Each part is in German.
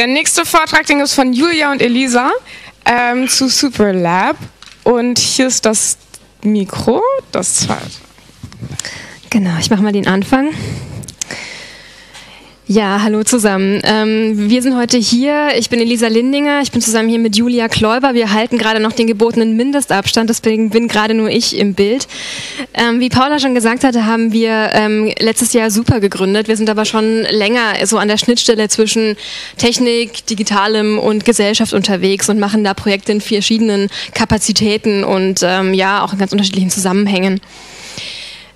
Der nächste Vortrag, den ist von Julia und Elisa ähm, zu Superlab. Und hier ist das Mikro, das zweite. Genau, ich mache mal den Anfang. Ja, hallo zusammen. Ähm, wir sind heute hier. Ich bin Elisa Lindinger. Ich bin zusammen hier mit Julia Kläuber. Wir halten gerade noch den gebotenen Mindestabstand, deswegen bin gerade nur ich im Bild. Ähm, wie Paula schon gesagt hatte, haben wir ähm, letztes Jahr super gegründet. Wir sind aber schon länger so an der Schnittstelle zwischen Technik, Digitalem und Gesellschaft unterwegs und machen da Projekte in verschiedenen Kapazitäten und ähm, ja, auch in ganz unterschiedlichen Zusammenhängen.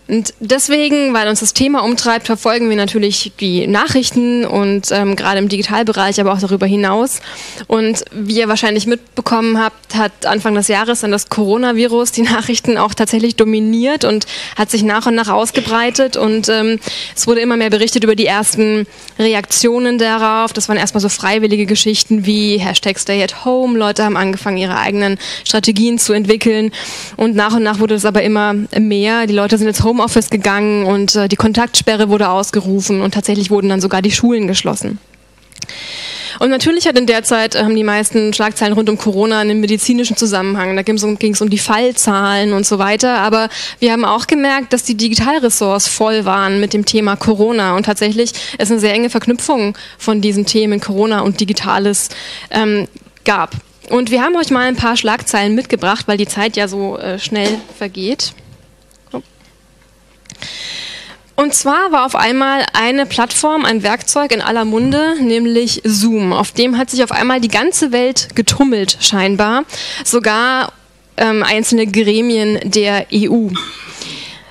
Und deswegen, weil uns das Thema umtreibt, verfolgen wir natürlich die Nachrichten und ähm, gerade im Digitalbereich, aber auch darüber hinaus. Und wie ihr wahrscheinlich mitbekommen habt, hat Anfang des Jahres dann das Coronavirus die Nachrichten auch tatsächlich dominiert und hat sich nach und nach ausgebreitet. Und ähm, es wurde immer mehr berichtet über die ersten Reaktionen darauf. Das waren erstmal so freiwillige Geschichten wie Hashtag Stay at Home. Leute haben angefangen, ihre eigenen Strategien zu entwickeln. Und nach und nach wurde es aber immer mehr. Die Leute sind jetzt Home Homeoffice gegangen und äh, die Kontaktsperre wurde ausgerufen und tatsächlich wurden dann sogar die Schulen geschlossen. Und natürlich hat in der Zeit ähm, die meisten Schlagzeilen rund um Corona einen medizinischen Zusammenhang. Da ging es um, um, die Fallzahlen und so weiter. Aber wir haben auch gemerkt, dass die Digitalressorts voll waren mit dem Thema Corona. Und tatsächlich es eine sehr enge Verknüpfung von diesen Themen Corona und Digitales ähm, gab. Und wir haben euch mal ein paar Schlagzeilen mitgebracht, weil die Zeit ja so äh, schnell vergeht. Und zwar war auf einmal eine Plattform, ein Werkzeug in aller Munde, nämlich Zoom. Auf dem hat sich auf einmal die ganze Welt getummelt, scheinbar. Sogar ähm, einzelne Gremien der EU.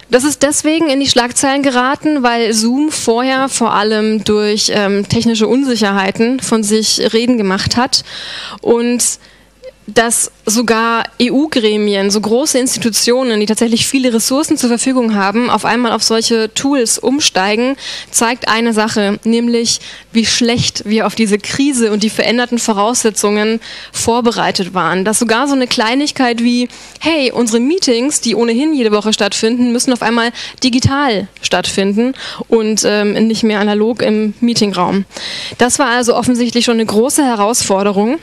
Das ist deswegen in die Schlagzeilen geraten, weil Zoom vorher vor allem durch ähm, technische Unsicherheiten von sich reden gemacht hat und dass sogar EU-Gremien, so große Institutionen, die tatsächlich viele Ressourcen zur Verfügung haben, auf einmal auf solche Tools umsteigen, zeigt eine Sache, nämlich wie schlecht wir auf diese Krise und die veränderten Voraussetzungen vorbereitet waren. Dass sogar so eine Kleinigkeit wie, hey, unsere Meetings, die ohnehin jede Woche stattfinden, müssen auf einmal digital stattfinden und ähm, nicht mehr analog im Meetingraum. Das war also offensichtlich schon eine große Herausforderung.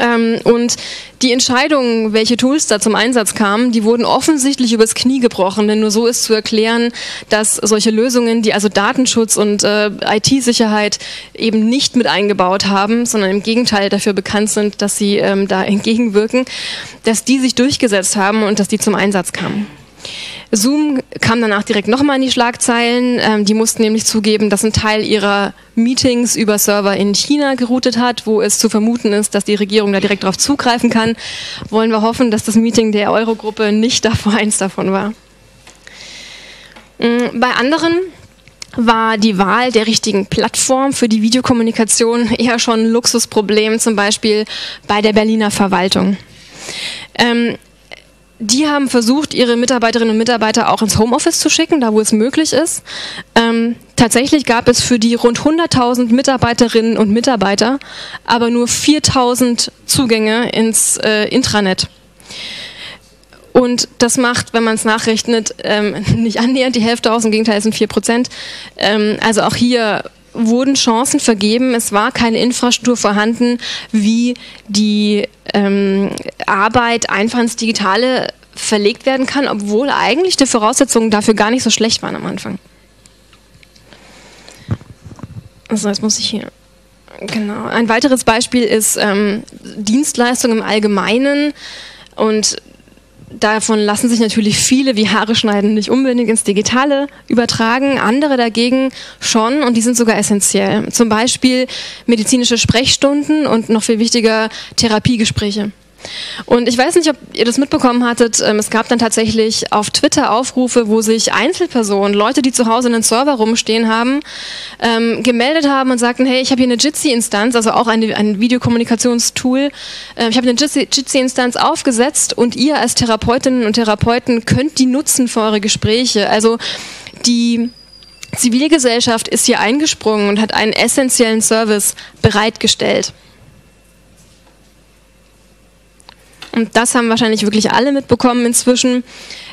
Ähm, und die Entscheidungen, welche Tools da zum Einsatz kamen, die wurden offensichtlich übers Knie gebrochen, denn nur so ist zu erklären, dass solche Lösungen, die also Datenschutz und äh, IT-Sicherheit eben nicht mit eingebaut haben, sondern im Gegenteil dafür bekannt sind, dass sie ähm, da entgegenwirken, dass die sich durchgesetzt haben und dass die zum Einsatz kamen. Zoom kam danach direkt nochmal in die Schlagzeilen. Ähm, die mussten nämlich zugeben, dass ein Teil ihrer Meetings über Server in China geroutet hat, wo es zu vermuten ist, dass die Regierung da direkt darauf zugreifen kann. Wollen wir hoffen, dass das Meeting der Eurogruppe nicht davor eins davon war. Mm, bei anderen war die Wahl der richtigen Plattform für die Videokommunikation eher schon ein Luxusproblem, zum Beispiel bei der Berliner Verwaltung. Ähm, die haben versucht, ihre Mitarbeiterinnen und Mitarbeiter auch ins Homeoffice zu schicken, da wo es möglich ist. Ähm, tatsächlich gab es für die rund 100.000 Mitarbeiterinnen und Mitarbeiter aber nur 4.000 Zugänge ins äh, Intranet. Und das macht, wenn man es nachrechnet, ähm, nicht annähernd die Hälfte aus, im Gegenteil sind 4 Prozent. Ähm, also auch hier wurden Chancen vergeben. Es war keine Infrastruktur vorhanden, wie die ähm, Arbeit einfach ins Digitale verlegt werden kann, obwohl eigentlich die Voraussetzungen dafür gar nicht so schlecht waren am Anfang. Also jetzt muss ich hier. Genau. Ein weiteres Beispiel ist ähm, Dienstleistung im Allgemeinen. Und Davon lassen sich natürlich viele wie Haare schneiden nicht unbedingt ins Digitale übertragen, andere dagegen schon und die sind sogar essentiell. Zum Beispiel medizinische Sprechstunden und noch viel wichtiger Therapiegespräche. Und ich weiß nicht, ob ihr das mitbekommen hattet, ähm, es gab dann tatsächlich auf Twitter Aufrufe, wo sich Einzelpersonen, Leute, die zu Hause einen Server rumstehen haben, ähm, gemeldet haben und sagten, hey, ich habe hier eine Jitsi-Instanz, also auch eine, ein Videokommunikationstool, äh, ich habe eine Jitsi-Instanz aufgesetzt und ihr als Therapeutinnen und Therapeuten könnt die nutzen für eure Gespräche. Also die Zivilgesellschaft ist hier eingesprungen und hat einen essentiellen Service bereitgestellt. Und das haben wahrscheinlich wirklich alle mitbekommen inzwischen.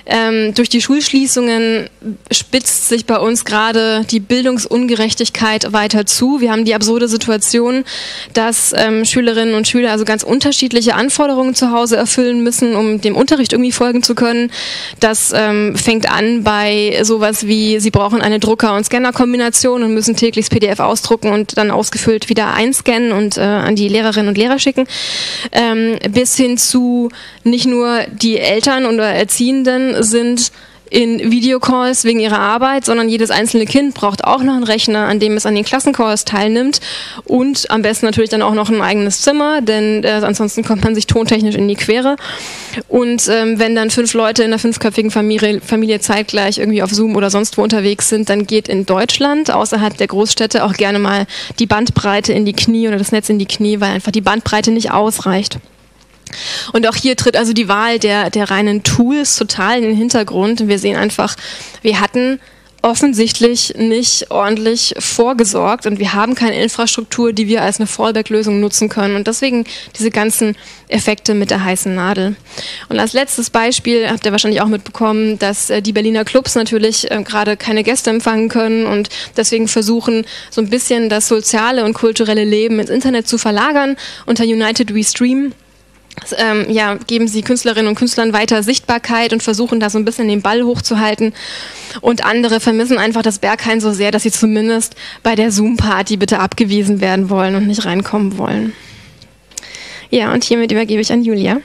Ähm, durch die Schulschließungen spitzt sich bei uns gerade die Bildungsungerechtigkeit weiter zu. Wir haben die absurde Situation, dass ähm, Schülerinnen und Schüler also ganz unterschiedliche Anforderungen zu Hause erfüllen müssen, um dem Unterricht irgendwie folgen zu können. Das ähm, fängt an bei sowas wie, sie brauchen eine Drucker- und Scanner-Kombination und müssen täglich das PDF ausdrucken und dann ausgefüllt wieder einscannen und äh, an die Lehrerinnen und Lehrer schicken, ähm, bis hin zu nicht nur die Eltern oder Erziehenden sind in Videocalls wegen ihrer Arbeit, sondern jedes einzelne Kind braucht auch noch einen Rechner, an dem es an den Klassencalls teilnimmt und am besten natürlich dann auch noch ein eigenes Zimmer, denn äh, ansonsten kommt man sich tontechnisch in die Quere. Und ähm, wenn dann fünf Leute in einer fünfköpfigen Familie, Familie zeitgleich irgendwie auf Zoom oder sonst wo unterwegs sind, dann geht in Deutschland außerhalb der Großstädte auch gerne mal die Bandbreite in die Knie oder das Netz in die Knie, weil einfach die Bandbreite nicht ausreicht. Und auch hier tritt also die Wahl der, der reinen Tools total in den Hintergrund. Wir sehen einfach, wir hatten offensichtlich nicht ordentlich vorgesorgt und wir haben keine Infrastruktur, die wir als eine Fallback-Lösung nutzen können. Und deswegen diese ganzen Effekte mit der heißen Nadel. Und als letztes Beispiel habt ihr wahrscheinlich auch mitbekommen, dass äh, die Berliner Clubs natürlich äh, gerade keine Gäste empfangen können und deswegen versuchen, so ein bisschen das soziale und kulturelle Leben ins Internet zu verlagern unter United We Stream ähm, ja, geben sie Künstlerinnen und Künstlern weiter Sichtbarkeit und versuchen da so ein bisschen den Ball hochzuhalten. Und andere vermissen einfach das Berghain so sehr, dass sie zumindest bei der Zoom-Party bitte abgewiesen werden wollen und nicht reinkommen wollen. Ja, und hiermit übergebe ich an Julia.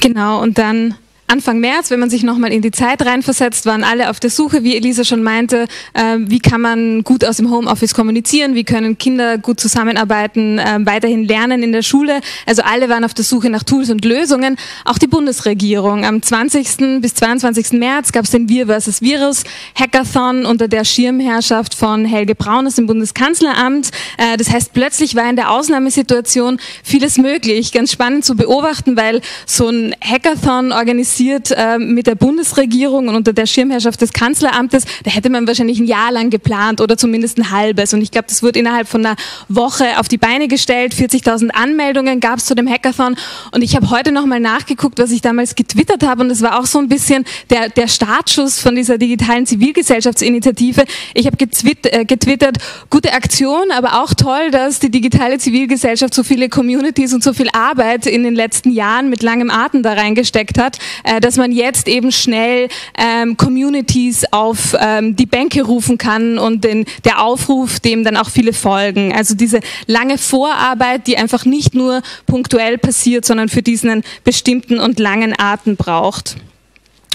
Genau, und dann Anfang März, wenn man sich nochmal in die Zeit reinversetzt, waren alle auf der Suche, wie Elisa schon meinte, äh, wie kann man gut aus dem Homeoffice kommunizieren, wie können Kinder gut zusammenarbeiten, äh, weiterhin lernen in der Schule. Also alle waren auf der Suche nach Tools und Lösungen. Auch die Bundesregierung. Am 20. bis 22. März gab es den Wir vs. Virus Hackathon unter der Schirmherrschaft von Helge Braun aus dem Bundeskanzleramt. Äh, das heißt, plötzlich war in der Ausnahmesituation vieles möglich. Ganz spannend zu beobachten, weil so ein Hackathon organisiert passiert äh, mit der Bundesregierung und unter der Schirmherrschaft des Kanzleramtes, da hätte man wahrscheinlich ein Jahr lang geplant oder zumindest ein halbes. Und ich glaube, das wurde innerhalb von einer Woche auf die Beine gestellt. 40.000 Anmeldungen gab es zu dem Hackathon. Und ich habe heute nochmal nachgeguckt, was ich damals getwittert habe. Und es war auch so ein bisschen der, der Startschuss von dieser digitalen Zivilgesellschaftsinitiative. Ich habe getwittert, äh, getwittert, gute Aktion, aber auch toll, dass die digitale Zivilgesellschaft so viele Communities und so viel Arbeit in den letzten Jahren mit langem Atem da reingesteckt hat äh, dass man jetzt eben schnell ähm, Communities auf ähm, die Bänke rufen kann und den, der Aufruf, dem dann auch viele folgen. Also diese lange Vorarbeit, die einfach nicht nur punktuell passiert, sondern für diesen bestimmten und langen Atem braucht.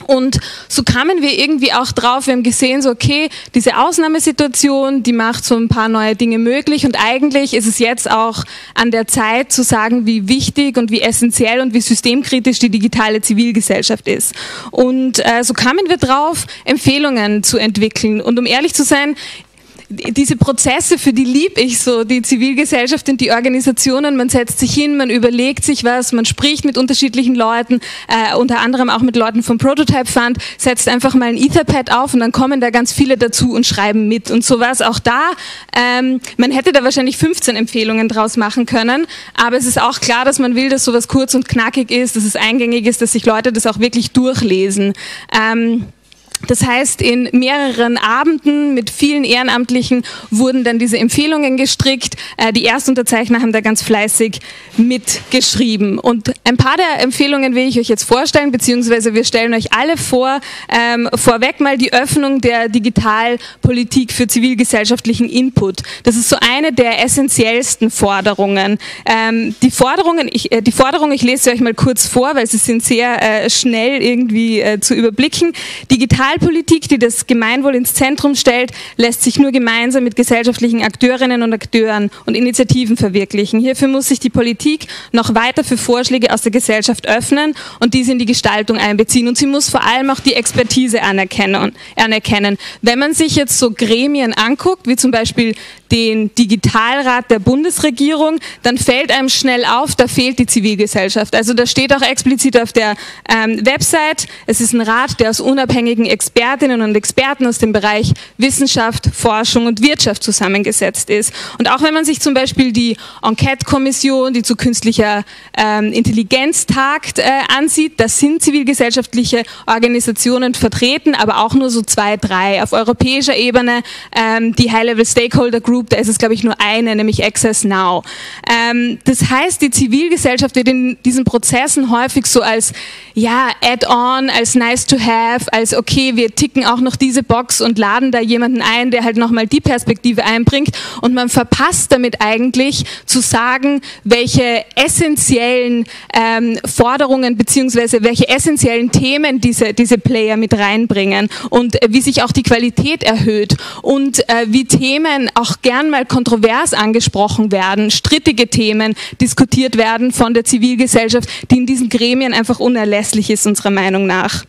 Und so kamen wir irgendwie auch drauf, wir haben gesehen, so okay, diese Ausnahmesituation, die macht so ein paar neue Dinge möglich und eigentlich ist es jetzt auch an der Zeit zu sagen, wie wichtig und wie essentiell und wie systemkritisch die digitale Zivilgesellschaft ist. Und äh, so kamen wir drauf, Empfehlungen zu entwickeln. Und um ehrlich zu sein, diese Prozesse, für die lieb ich so, die Zivilgesellschaft und die Organisationen. Man setzt sich hin, man überlegt sich was, man spricht mit unterschiedlichen Leuten, äh, unter anderem auch mit Leuten vom Prototype Fund, setzt einfach mal ein Etherpad auf und dann kommen da ganz viele dazu und schreiben mit. Und so war es auch da. Ähm, man hätte da wahrscheinlich 15 Empfehlungen draus machen können, aber es ist auch klar, dass man will, dass sowas kurz und knackig ist, dass es eingängig ist, dass sich Leute das auch wirklich durchlesen. Ähm, das heißt, in mehreren Abenden mit vielen Ehrenamtlichen wurden dann diese Empfehlungen gestrickt. Äh, die Erstunterzeichner haben da ganz fleißig mitgeschrieben. Und ein paar der Empfehlungen will ich euch jetzt vorstellen, beziehungsweise wir stellen euch alle vor. Ähm, vorweg mal die Öffnung der Digitalpolitik für zivilgesellschaftlichen Input. Das ist so eine der essentiellsten Forderungen. Ähm, die Forderungen, ich, äh, die Forderung, ich lese sie euch mal kurz vor, weil sie sind sehr äh, schnell irgendwie äh, zu überblicken. Digital Digitalpolitik, die das Gemeinwohl ins Zentrum stellt, lässt sich nur gemeinsam mit gesellschaftlichen Akteurinnen und Akteuren und Initiativen verwirklichen. Hierfür muss sich die Politik noch weiter für Vorschläge aus der Gesellschaft öffnen und diese in die Gestaltung einbeziehen. Und sie muss vor allem auch die Expertise anerkennen. anerkennen. Wenn man sich jetzt so Gremien anguckt, wie zum Beispiel den Digitalrat der Bundesregierung, dann fällt einem schnell auf, da fehlt die Zivilgesellschaft. Also da steht auch explizit auf der ähm, Website, es ist ein Rat, der aus unabhängigen Expertinnen und Experten aus dem Bereich Wissenschaft, Forschung und Wirtschaft zusammengesetzt ist. Und auch wenn man sich zum Beispiel die Enquete-Kommission, die zu künstlicher ähm, Intelligenz tagt, äh, ansieht, da sind zivilgesellschaftliche Organisationen vertreten, aber auch nur so zwei, drei. Auf europäischer Ebene ähm, die High-Level Stakeholder Group, da ist es, glaube ich, nur eine, nämlich Access Now. Ähm, das heißt, die Zivilgesellschaft wird in diesen Prozessen häufig so als ja, add-on, als nice to have, als okay, wir ticken auch noch diese Box und laden da jemanden ein, der halt nochmal die Perspektive einbringt und man verpasst damit eigentlich zu sagen, welche essentiellen ähm, Forderungen beziehungsweise welche essentiellen Themen diese, diese Player mit reinbringen und äh, wie sich auch die Qualität erhöht und äh, wie Themen auch gern mal kontrovers angesprochen werden, strittige Themen diskutiert werden von der Zivilgesellschaft, die in diesen Gremien einfach unerlässlich ist, unserer Meinung nach.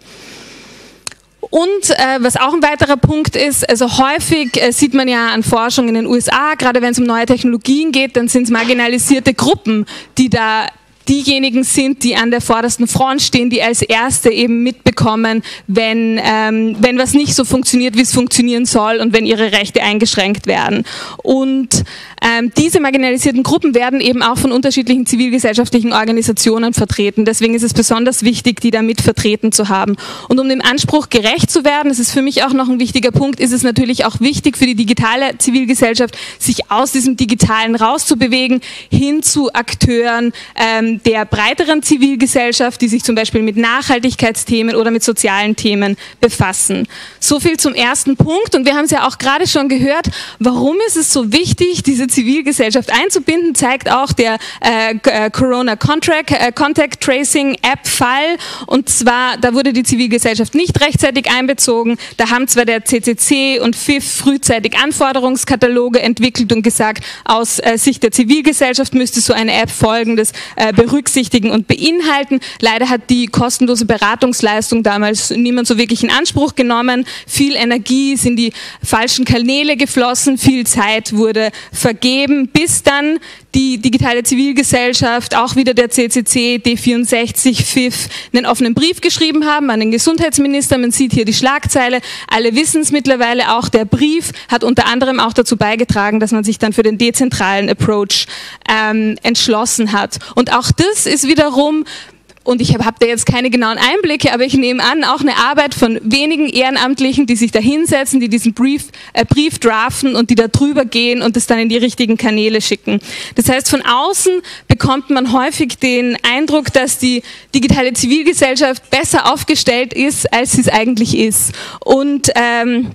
Und äh, was auch ein weiterer Punkt ist, also häufig äh, sieht man ja an Forschung in den USA, gerade wenn es um neue Technologien geht, dann sind es marginalisierte Gruppen, die da diejenigen sind, die an der vordersten Front stehen, die als Erste eben mitbekommen, wenn, ähm, wenn was nicht so funktioniert, wie es funktionieren soll und wenn ihre Rechte eingeschränkt werden. Und ähm, diese marginalisierten Gruppen werden eben auch von unterschiedlichen zivilgesellschaftlichen Organisationen vertreten. Deswegen ist es besonders wichtig, die da mit vertreten zu haben. Und um dem Anspruch gerecht zu werden, das ist für mich auch noch ein wichtiger Punkt, ist es natürlich auch wichtig für die digitale Zivilgesellschaft, sich aus diesem Digitalen rauszubewegen, hin zu Akteuren ähm, der breiteren Zivilgesellschaft, die sich zum Beispiel mit Nachhaltigkeitsthemen oder mit sozialen Themen befassen. So viel zum ersten Punkt. Und wir haben es ja auch gerade schon gehört, warum ist es so wichtig, diese Zivilgesellschaft einzubinden, zeigt auch der äh, äh, Corona Contract, äh, Contact Tracing App Fall. Und zwar, da wurde die Zivilgesellschaft nicht rechtzeitig einbezogen. Da haben zwar der CCC und FIF frühzeitig Anforderungskataloge entwickelt und gesagt, aus äh, Sicht der Zivilgesellschaft müsste so eine App folgendes äh, berücksichtigen und beinhalten. Leider hat die kostenlose Beratungsleistung damals niemand so wirklich in Anspruch genommen. Viel Energie ist in die falschen Kanäle geflossen, viel Zeit wurde vergeben bis dann die digitale Zivilgesellschaft, auch wieder der CCC, D64, FIF, einen offenen Brief geschrieben haben an den Gesundheitsminister. Man sieht hier die Schlagzeile. Alle wissen es mittlerweile. Auch der Brief hat unter anderem auch dazu beigetragen, dass man sich dann für den dezentralen Approach ähm, entschlossen hat. Und auch das ist wiederum und ich habe hab da jetzt keine genauen Einblicke, aber ich nehme an, auch eine Arbeit von wenigen Ehrenamtlichen, die sich da hinsetzen, die diesen Brief, äh, Brief draften und die da drüber gehen und das dann in die richtigen Kanäle schicken. Das heißt, von außen bekommt man häufig den Eindruck, dass die digitale Zivilgesellschaft besser aufgestellt ist, als sie es eigentlich ist. Und ähm,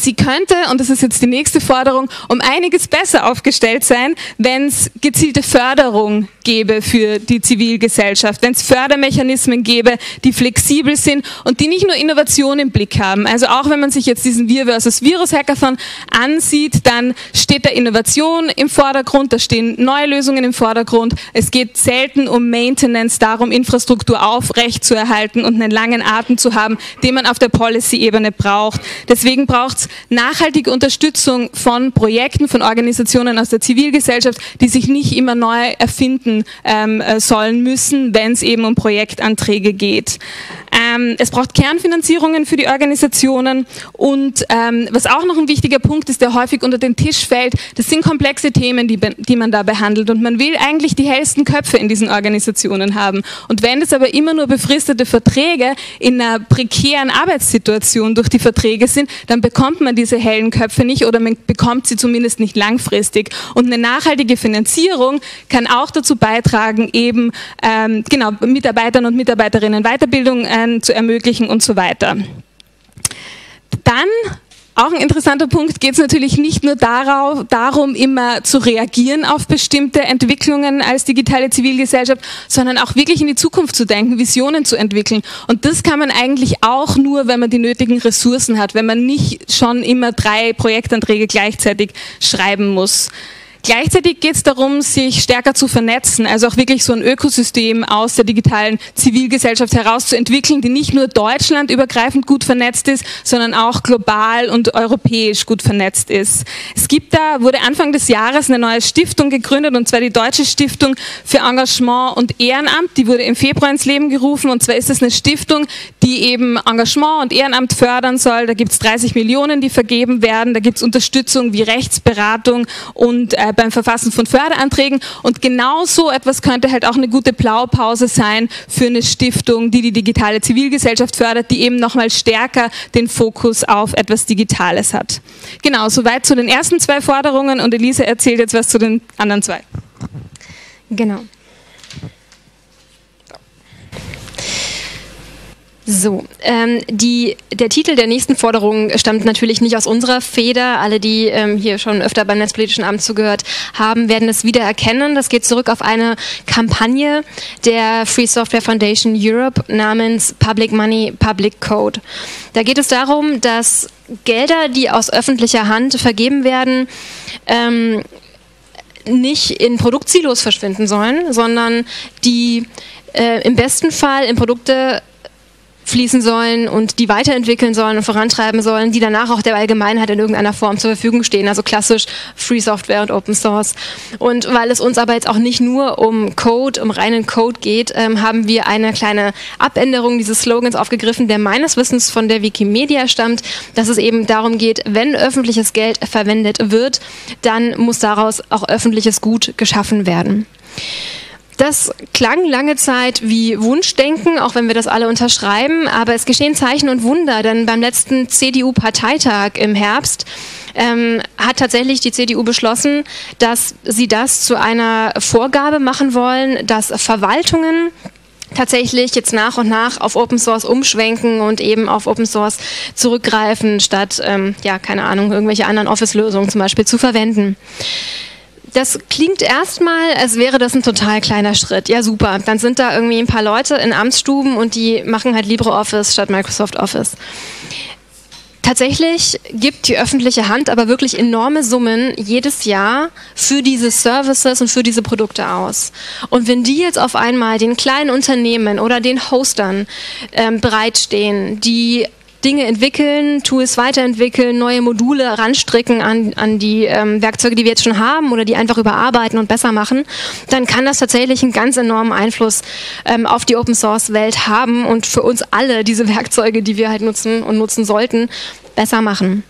Sie könnte, und das ist jetzt die nächste Forderung, um einiges besser aufgestellt sein, wenn es gezielte Förderung gäbe für die Zivilgesellschaft, wenn es Fördermechanismen gäbe, die flexibel sind und die nicht nur Innovation im Blick haben. Also auch wenn man sich jetzt diesen Wir versus Virus Hackathon ansieht, dann steht da Innovation im Vordergrund, da stehen neue Lösungen im Vordergrund. Es geht selten um Maintenance, darum Infrastruktur aufrechtzuerhalten und einen langen Atem zu haben, den man auf der Policy-Ebene braucht. Deswegen braucht nachhaltige Unterstützung von Projekten, von Organisationen aus der Zivilgesellschaft, die sich nicht immer neu erfinden ähm, äh, sollen müssen, wenn es eben um Projektanträge geht. Ähm, es braucht Kernfinanzierungen für die Organisationen und ähm, was auch noch ein wichtiger Punkt ist, der häufig unter den Tisch fällt, das sind komplexe Themen, die, die man da behandelt und man will eigentlich die hellsten Köpfe in diesen Organisationen haben. Und wenn es aber immer nur befristete Verträge in einer prekären Arbeitssituation durch die Verträge sind, dann bekommt man diese hellen Köpfe nicht oder man bekommt sie zumindest nicht langfristig. Und eine nachhaltige Finanzierung kann auch dazu beitragen, eben ähm, genau Mitarbeitern und Mitarbeiterinnen Weiterbildung äh, zu ermöglichen und so weiter. Dann auch ein interessanter Punkt geht es natürlich nicht nur darauf, darum, immer zu reagieren auf bestimmte Entwicklungen als digitale Zivilgesellschaft, sondern auch wirklich in die Zukunft zu denken, Visionen zu entwickeln. Und das kann man eigentlich auch nur, wenn man die nötigen Ressourcen hat, wenn man nicht schon immer drei Projektanträge gleichzeitig schreiben muss. Gleichzeitig geht es darum, sich stärker zu vernetzen, also auch wirklich so ein Ökosystem aus der digitalen Zivilgesellschaft herauszuentwickeln, die nicht nur deutschlandübergreifend gut vernetzt ist, sondern auch global und europäisch gut vernetzt ist. Es gibt da, wurde Anfang des Jahres eine neue Stiftung gegründet, und zwar die Deutsche Stiftung für Engagement und Ehrenamt. Die wurde im Februar ins Leben gerufen, und zwar ist es eine Stiftung, die eben Engagement und Ehrenamt fördern soll. Da gibt es 30 Millionen, die vergeben werden. Da gibt es Unterstützung wie Rechtsberatung und äh, beim Verfassen von Förderanträgen. Und genau so etwas könnte halt auch eine gute Blaupause sein für eine Stiftung, die die digitale Zivilgesellschaft fördert, die eben nochmal stärker den Fokus auf etwas Digitales hat. Genau, soweit zu den ersten zwei Forderungen und Elise erzählt jetzt was zu den anderen zwei. Genau. So, ähm, die, der Titel der nächsten Forderung stammt natürlich nicht aus unserer Feder. Alle, die ähm, hier schon öfter beim Netzpolitischen Amt zugehört haben, werden es wieder erkennen. Das geht zurück auf eine Kampagne der Free Software Foundation Europe namens Public Money, Public Code. Da geht es darum, dass Gelder, die aus öffentlicher Hand vergeben werden, ähm, nicht in Produktsilos verschwinden sollen, sondern die äh, im besten Fall in Produkte fließen sollen und die weiterentwickeln sollen und vorantreiben sollen, die danach auch der Allgemeinheit in irgendeiner Form zur Verfügung stehen. Also klassisch Free Software und Open Source. Und weil es uns aber jetzt auch nicht nur um Code, um reinen Code geht, ähm, haben wir eine kleine Abänderung dieses Slogans aufgegriffen, der meines Wissens von der Wikimedia stammt, dass es eben darum geht, wenn öffentliches Geld verwendet wird, dann muss daraus auch öffentliches Gut geschaffen werden. Das klang lange Zeit wie Wunschdenken, auch wenn wir das alle unterschreiben, aber es geschehen Zeichen und Wunder, denn beim letzten CDU-Parteitag im Herbst ähm, hat tatsächlich die CDU beschlossen, dass sie das zu einer Vorgabe machen wollen, dass Verwaltungen tatsächlich jetzt nach und nach auf Open Source umschwenken und eben auf Open Source zurückgreifen, statt, ähm, ja, keine Ahnung, irgendwelche anderen Office-Lösungen zum Beispiel zu verwenden. Das klingt erstmal, als wäre das ein total kleiner Schritt. Ja, super. Dann sind da irgendwie ein paar Leute in Amtsstuben und die machen halt LibreOffice statt Microsoft Office. Tatsächlich gibt die öffentliche Hand aber wirklich enorme Summen jedes Jahr für diese Services und für diese Produkte aus. Und wenn die jetzt auf einmal den kleinen Unternehmen oder den Hostern ähm, bereitstehen, die Dinge entwickeln, Tools weiterentwickeln, neue Module ranstricken an, an die ähm, Werkzeuge, die wir jetzt schon haben oder die einfach überarbeiten und besser machen, dann kann das tatsächlich einen ganz enormen Einfluss ähm, auf die Open Source Welt haben und für uns alle diese Werkzeuge, die wir halt nutzen und nutzen sollten, besser machen.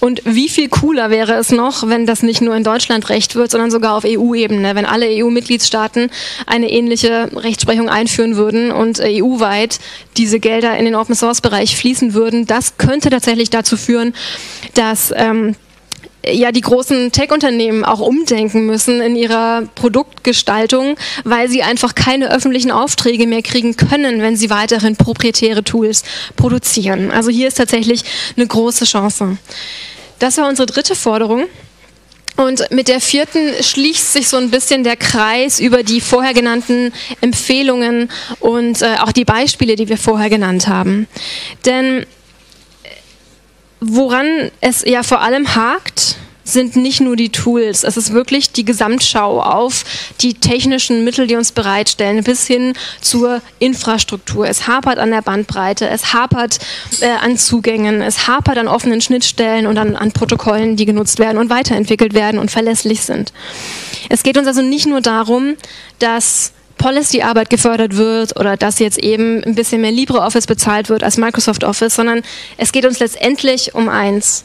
Und wie viel cooler wäre es noch, wenn das nicht nur in Deutschland Recht wird, sondern sogar auf EU-Ebene, wenn alle EU-Mitgliedstaaten eine ähnliche Rechtsprechung einführen würden und äh, EU-weit diese Gelder in den Open-Source-Bereich fließen würden. Das könnte tatsächlich dazu führen, dass ähm, ja die großen Tech-Unternehmen auch umdenken müssen in ihrer Produktgestaltung, weil sie einfach keine öffentlichen Aufträge mehr kriegen können, wenn sie weiterhin proprietäre Tools produzieren. Also hier ist tatsächlich eine große Chance. Das war unsere dritte Forderung. Und mit der vierten schließt sich so ein bisschen der Kreis über die vorher genannten Empfehlungen und äh, auch die Beispiele, die wir vorher genannt haben. Denn woran es ja vor allem hakt, sind nicht nur die Tools, es ist wirklich die Gesamtschau auf die technischen Mittel, die uns bereitstellen, bis hin zur Infrastruktur. Es hapert an der Bandbreite, es hapert äh, an Zugängen, es hapert an offenen Schnittstellen und an, an Protokollen, die genutzt werden und weiterentwickelt werden und verlässlich sind. Es geht uns also nicht nur darum, dass Policy-Arbeit gefördert wird oder dass jetzt eben ein bisschen mehr LibreOffice bezahlt wird als Microsoft Office, sondern es geht uns letztendlich um eins.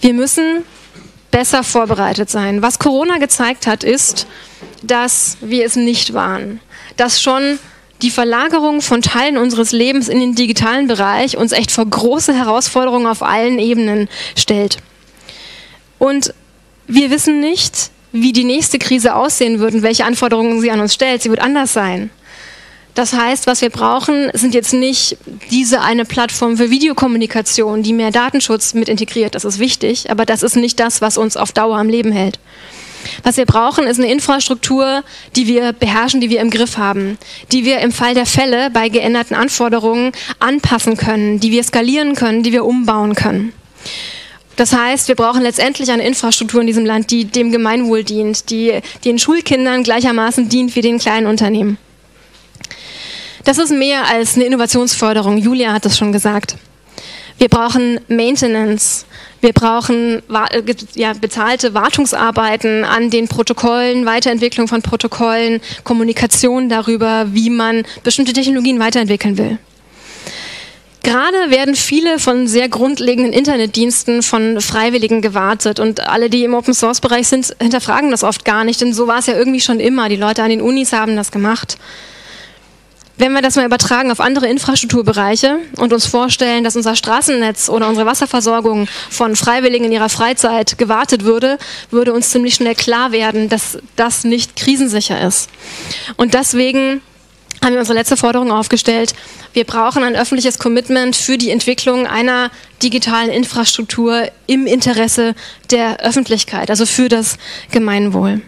Wir müssen besser vorbereitet sein. Was Corona gezeigt hat, ist, dass wir es nicht waren. Dass schon die Verlagerung von Teilen unseres Lebens in den digitalen Bereich uns echt vor große Herausforderungen auf allen Ebenen stellt. Und wir wissen nicht, wie die nächste Krise aussehen wird und welche Anforderungen sie an uns stellt. Sie wird anders sein. Das heißt, was wir brauchen, sind jetzt nicht diese eine Plattform für Videokommunikation, die mehr Datenschutz mit integriert. Das ist wichtig, aber das ist nicht das, was uns auf Dauer am Leben hält. Was wir brauchen, ist eine Infrastruktur, die wir beherrschen, die wir im Griff haben, die wir im Fall der Fälle bei geänderten Anforderungen anpassen können, die wir skalieren können, die wir umbauen können. Das heißt, wir brauchen letztendlich eine Infrastruktur in diesem Land, die dem Gemeinwohl dient, die den Schulkindern gleichermaßen dient wie den kleinen Unternehmen. Das ist mehr als eine Innovationsförderung. Julia hat das schon gesagt. Wir brauchen Maintenance. Wir brauchen äh, ja, bezahlte Wartungsarbeiten an den Protokollen, Weiterentwicklung von Protokollen, Kommunikation darüber, wie man bestimmte Technologien weiterentwickeln will. Gerade werden viele von sehr grundlegenden Internetdiensten von Freiwilligen gewartet und alle, die im Open Source Bereich sind, hinterfragen das oft gar nicht, denn so war es ja irgendwie schon immer. Die Leute an den Unis haben das gemacht. Wenn wir das mal übertragen auf andere Infrastrukturbereiche und uns vorstellen, dass unser Straßennetz oder unsere Wasserversorgung von Freiwilligen in ihrer Freizeit gewartet würde, würde uns ziemlich schnell klar werden, dass das nicht krisensicher ist. Und deswegen haben wir unsere letzte Forderung aufgestellt. Wir brauchen ein öffentliches Commitment für die Entwicklung einer digitalen Infrastruktur im Interesse der Öffentlichkeit, also für das Gemeinwohl.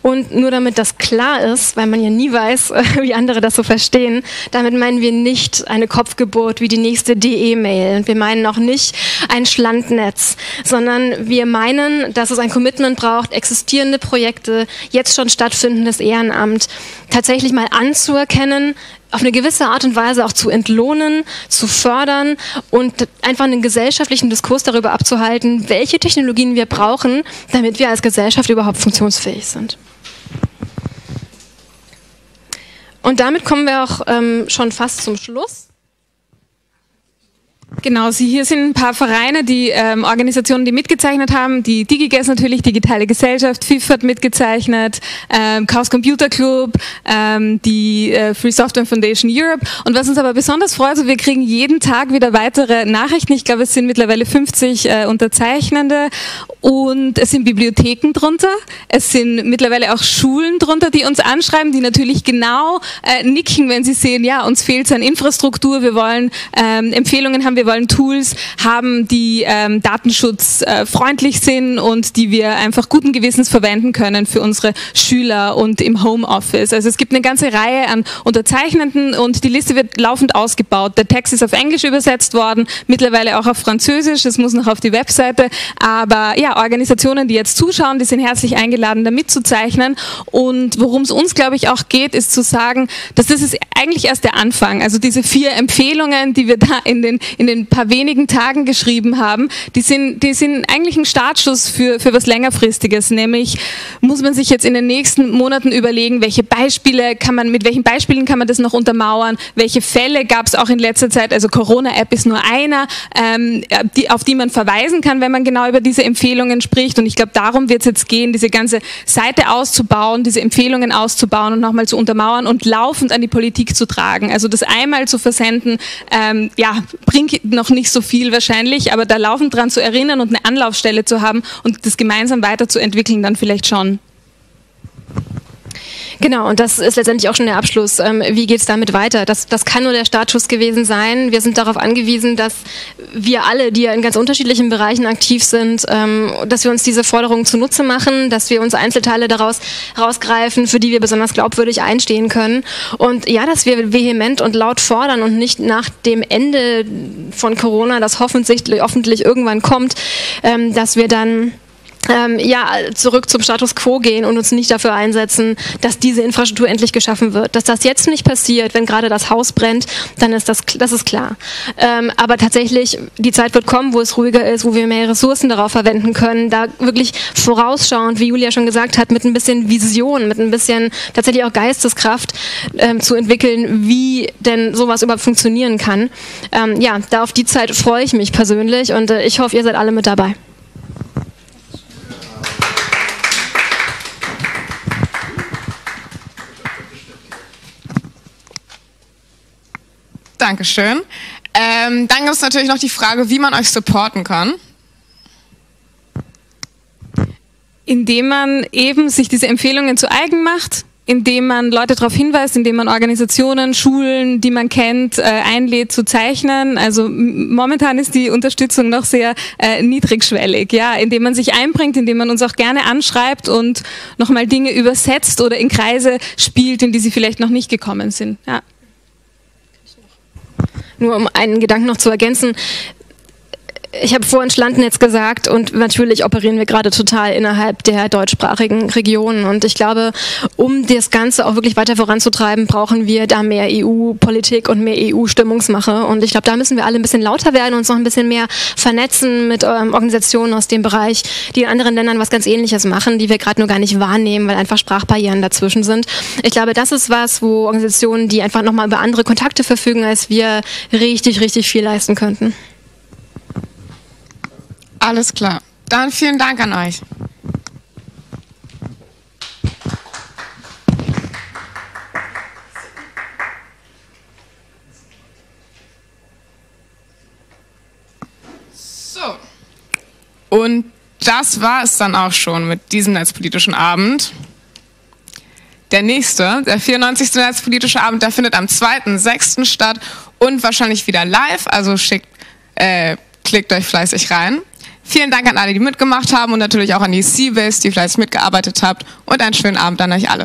Und nur damit das klar ist, weil man ja nie weiß, wie andere das so verstehen, damit meinen wir nicht eine Kopfgeburt wie die nächste DE-Mail. Wir meinen auch nicht ein Schlandnetz, sondern wir meinen, dass es ein Commitment braucht, existierende Projekte, jetzt schon stattfindendes Ehrenamt, tatsächlich mal anzuerkennen, auf eine gewisse Art und Weise auch zu entlohnen, zu fördern und einfach einen gesellschaftlichen Diskurs darüber abzuhalten, welche Technologien wir brauchen, damit wir als Gesellschaft überhaupt funktionsfähig sind. Und damit kommen wir auch ähm, schon fast zum Schluss. Genau, Sie hier sind ein paar Vereine, die ähm, Organisationen, die mitgezeichnet haben. Die DigiGuess natürlich, Digitale Gesellschaft, FIF hat mitgezeichnet, ähm, Chaos Computer Club, ähm, die äh, Free Software Foundation Europe. Und was uns aber besonders freut, also wir kriegen jeden Tag wieder weitere Nachrichten. Ich glaube, es sind mittlerweile 50 äh, Unterzeichnende und es sind Bibliotheken drunter. Es sind mittlerweile auch Schulen drunter, die uns anschreiben, die natürlich genau äh, nicken, wenn sie sehen, ja, uns fehlt es an Infrastruktur, wir wollen ähm, Empfehlungen haben, wir wollen Tools haben, die ähm, datenschutzfreundlich äh, sind und die wir einfach guten Gewissens verwenden können für unsere Schüler und im Homeoffice. Also es gibt eine ganze Reihe an Unterzeichnenden und die Liste wird laufend ausgebaut. Der Text ist auf Englisch übersetzt worden, mittlerweile auch auf Französisch, es muss noch auf die Webseite, aber ja, Organisationen, die jetzt zuschauen, die sind herzlich eingeladen, da mitzuzeichnen und worum es uns, glaube ich, auch geht, ist zu sagen, dass das ist eigentlich erst der Anfang. Also diese vier Empfehlungen, die wir da in den, in den paar wenigen Tagen geschrieben haben, die sind, die sind eigentlich ein Startschuss für, für was längerfristiges. Nämlich muss man sich jetzt in den nächsten Monaten überlegen, welche Beispiele kann man, mit welchen Beispielen kann man das noch untermauern, welche Fälle gab es auch in letzter Zeit, also Corona-App ist nur einer, ähm, die, auf die man verweisen kann, wenn man genau über diese Empfehlungen spricht. Und ich glaube, darum wird es jetzt gehen, diese ganze Seite auszubauen, diese Empfehlungen auszubauen und nochmal zu untermauern und laufend an die Politik zu tragen. Also das einmal zu versenden, ähm, ja, bringt noch nicht so viel wahrscheinlich, aber da laufend dran zu erinnern und eine Anlaufstelle zu haben und das gemeinsam weiterzuentwickeln, dann vielleicht schon. Genau, und das ist letztendlich auch schon der Abschluss. Ähm, wie geht es damit weiter? Das, das kann nur der Startschuss gewesen sein. Wir sind darauf angewiesen, dass wir alle, die ja in ganz unterschiedlichen Bereichen aktiv sind, ähm, dass wir uns diese Forderungen zunutze machen, dass wir uns Einzelteile daraus herausgreifen, für die wir besonders glaubwürdig einstehen können. Und ja, dass wir vehement und laut fordern und nicht nach dem Ende von Corona, das hoffentlich, hoffentlich irgendwann kommt, ähm, dass wir dann ähm, ja, zurück zum Status quo gehen und uns nicht dafür einsetzen, dass diese Infrastruktur endlich geschaffen wird. Dass das jetzt nicht passiert, wenn gerade das Haus brennt, dann ist das, das ist klar. Ähm, aber tatsächlich, die Zeit wird kommen, wo es ruhiger ist, wo wir mehr Ressourcen darauf verwenden können, da wirklich vorausschauend, wie Julia schon gesagt hat, mit ein bisschen Vision, mit ein bisschen tatsächlich auch Geisteskraft ähm, zu entwickeln, wie denn sowas überhaupt funktionieren kann. Ähm, ja, da auf die Zeit freue ich mich persönlich und äh, ich hoffe, ihr seid alle mit dabei. Dankeschön. Ähm, dann gibt es natürlich noch die Frage, wie man euch supporten kann. Indem man eben sich diese Empfehlungen zu eigen macht, indem man Leute darauf hinweist, indem man Organisationen, Schulen, die man kennt, äh, einlädt zu zeichnen. Also momentan ist die Unterstützung noch sehr äh, niedrigschwellig, ja, indem man sich einbringt, indem man uns auch gerne anschreibt und nochmal Dinge übersetzt oder in Kreise spielt, in die sie vielleicht noch nicht gekommen sind. Ja. Nur um einen Gedanken noch zu ergänzen. Ich habe vorhin Schlandnetz gesagt und natürlich operieren wir gerade total innerhalb der deutschsprachigen Regionen. Und ich glaube, um das Ganze auch wirklich weiter voranzutreiben, brauchen wir da mehr EU-Politik und mehr EU-Stimmungsmache. Und ich glaube, da müssen wir alle ein bisschen lauter werden und uns noch ein bisschen mehr vernetzen mit ähm, Organisationen aus dem Bereich, die in anderen Ländern was ganz Ähnliches machen, die wir gerade nur gar nicht wahrnehmen, weil einfach Sprachbarrieren dazwischen sind. Ich glaube, das ist was, wo Organisationen, die einfach nochmal über andere Kontakte verfügen als wir, richtig, richtig viel leisten könnten. Alles klar. Dann vielen Dank an euch. So. Und das war es dann auch schon mit diesem netzpolitischen Abend. Der nächste, der 94. netzpolitische Abend, der findet am 2.6. statt und wahrscheinlich wieder live, also schickt, äh, klickt euch fleißig rein. Vielen Dank an alle, die mitgemacht haben und natürlich auch an die Seabase, die fleißig mitgearbeitet habt und einen schönen Abend an euch alle.